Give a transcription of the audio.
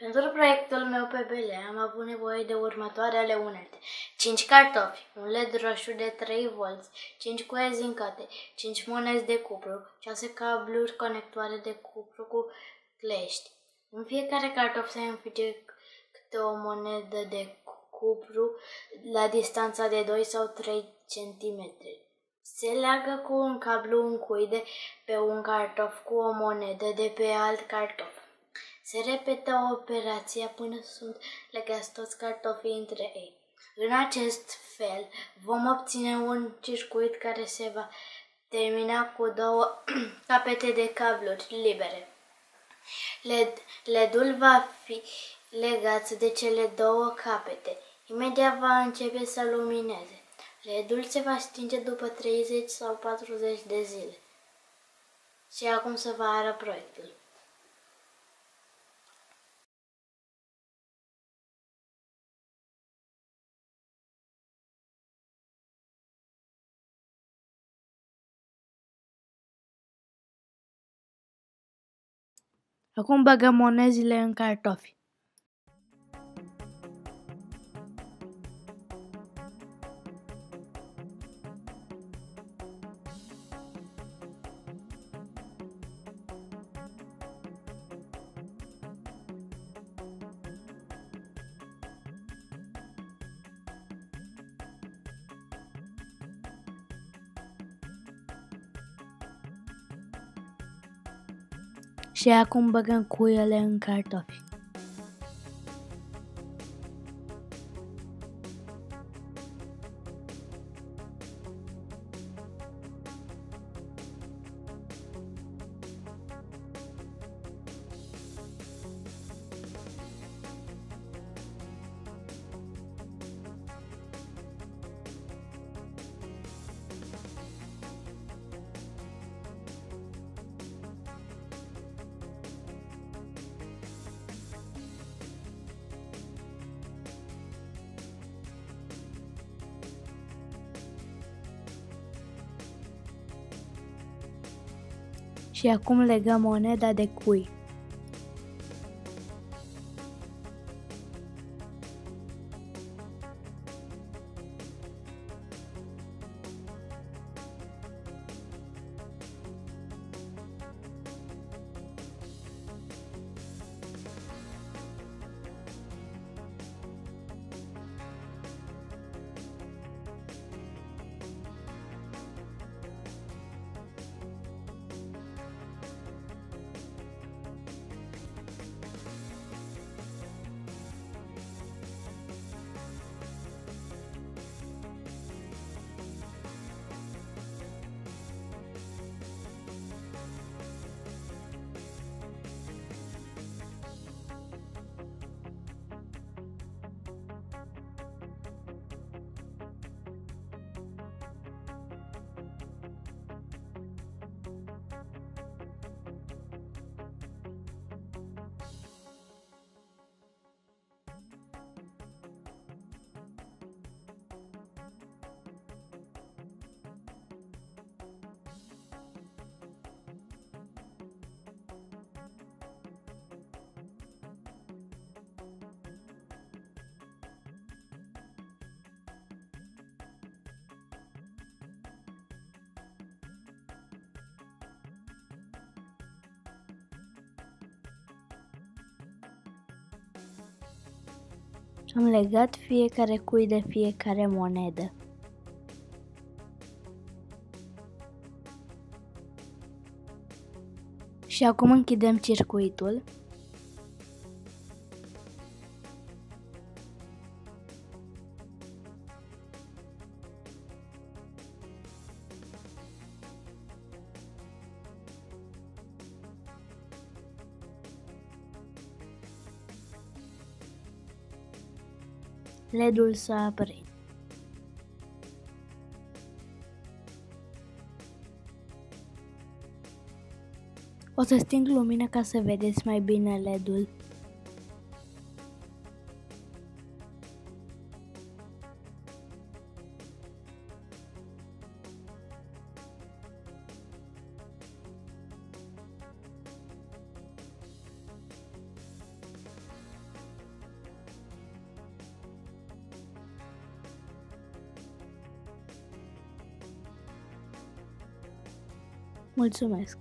Pentru proiectul meu pe bele am avut nevoie de următoarele unelte. 5 cartofi, un led roșu de 3 V, 5 cuie zincate, 5 monezi de cupru, 6 cabluri conectoare de cupru cu clești. În fiecare cartof se înfige câte o monedă de cupru la distanța de 2 sau 3 cm. Se leagă cu un cablu un cui de pe un cartof cu o monedă de pe alt cartof. Se repetă operația până sunt legați toți cartofii între ei. În acest fel vom obține un circuit care se va termina cu două capete de cabluri libere. LED, LED-ul va fi legat de cele două capete. Imediat va începe să lumineze. LED-ul se va stinge după 30 sau 40 de zile. Și acum să vă arăt proiectul. Acum băgăm monezile în cartofi. Și acum băgăm cuiele în cartofi. Și acum legăm moneda de cui. Și am legat fiecare cui de fiecare monedă. Și acum închidem circuitul. LED-ul s-a aprins. O să sting lumina ca să vedeți mai bine LED-ul. Mulțumesc!